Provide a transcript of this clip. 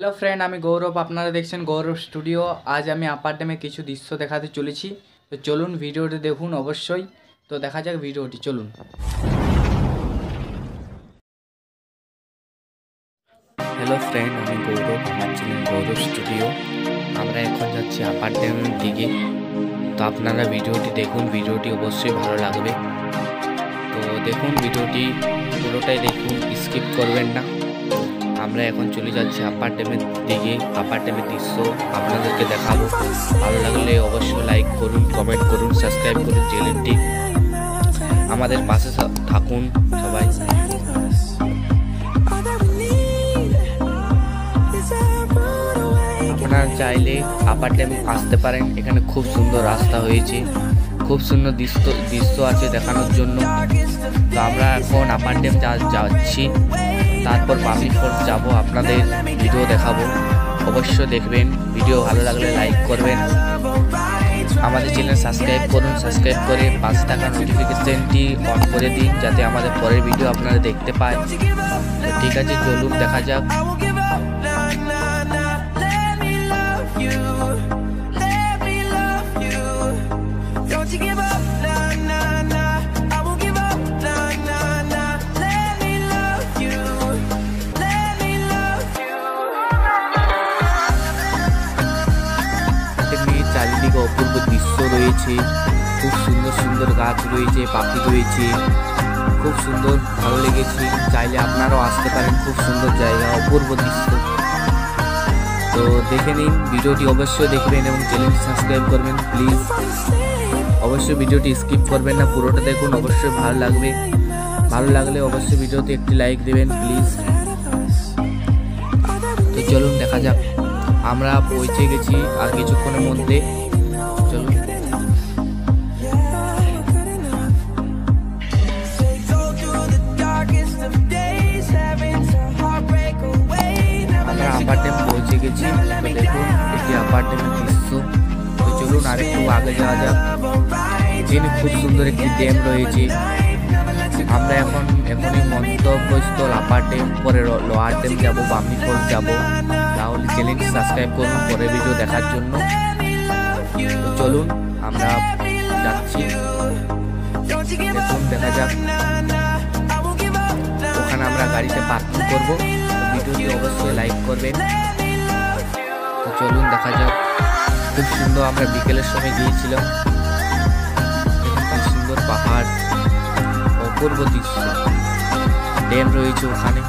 Hello friend আমি গৌরব, আপনারা দেখছেন গৌরব স্টুডিও আজ আমি ড্যামে কিছু দৃশ্য দেখাতে চলেছি। তো চলুন ভিডিওটি দেখুন অবশ্যই। তো দেখা যাক ভিডিওটি, চলুন। হ্যালো ফ্রেন্ড আমি গৌরব গৌরব স্টুডিও আমরা এখন যাচ্ছি ড্যামের দিকে। তো আপনারা ভিডিওটি দেখুন, ভিডিওটি অবশ্যই ভালো লাগবে। তো দেখুন, ভিডিওটি পুরোটাই দেখুন স্কিপ করবেন না। আমরা এখন চলে যাচ্ছি আপার দিকে। আপার দৃশ্য আপনাদেরকে দেখাবো। ভালো লাগলে অবশ্যই লাইক করুন কমেন্ট করুন সাবস্ক্রাইব করুন চ্যানেলটি আমাদের পাশে থাকুন সবাই। আপনারা চাইলে আপার আসতে পারেন। এখানে খুব সুন্দর রাস্তা হয়েছে। খুব সুন্দর দৃশ্য দৃশ্য আছে দেখানোর জন্য। তো আমরা এখন আপার যাচ্ছি। তারপর পাবলিক ফোর্ট যাব, আপনাদের ভিডিও দেখাবো। অবশ্যই দেখবেন ভিডিও ভালো লাগলে লাইক করবেন। আমাদের চ্যানেল সাবস্ক্রাইব করুন সাবস্ক্রাইব করে পাঁচ টাকা নোটিফিকেশানটি অন করে দিন, যাতে আমাদের পরের ভিডিও আপনারা দেখতে পায়। ঠিক আছে, চলুন, দেখা যাক। চারিদিকে অপূর্ব দৃশ্য রয়েছে। খুব সুন্দর সুন্দর গাছ রয়েছে, পাখি রয়েছে। খুব সুন্দর, ভালো লেগেছে। চাইলে আপনারাও আসতে পারেন, খুব সুন্দর জায়গা, অপূর্ব দৃশ্য। তো দেখে নিন, ভিডিওটি অবশ্যই দেখবেন এবং চ্যানেলটি সাবস্ক্রাইব করবেন, প্লিজ। অবশ্যই ভিডিওটি স্কিপ করবেন না, পুরোটা দেখুন, অবশ্যই ভালো লাগবে। ভালো লাগলে অবশ্যই ভিডিওতে একটি লাইক দেবেন, প্লিজ। তো চলুন, দেখা যাক। আমরা পৌঁছে গেছি আর কিছুক্ষণের মধ্যে। গেছি তো দেখুন আপার ড্যামের দৃশ্য তো চলুন আরেকটু আগে যাওয়া যাক এখানে খুব সুন্দর একটি ড্যাম রয়েছে আমরা এখন এখনই মন্তব্যস্থল আপার পরে লোয়ার ড্যাম যাব বামনি ফলস যাব তাহলে চ্যানেলটি সাবস্ক্রাইব করুন পরের ভিডিও দেখার জন্য তো চলুন আমরা যাচ্ছি দেখুন দেখা যাক. ওখানে আমরা গাড়িতে পার্কিং করব ভিডিওটি অবশ্যই লাইক করবেন চলুন দেখা যাক। খুব সুন্দর আমরা বিকেলের সময় গিয়েছিলাম। খুব সুন্দর পাহাড়, অপূর্ব দৃশ্য। ড্যাম রয়েছে ওখানে।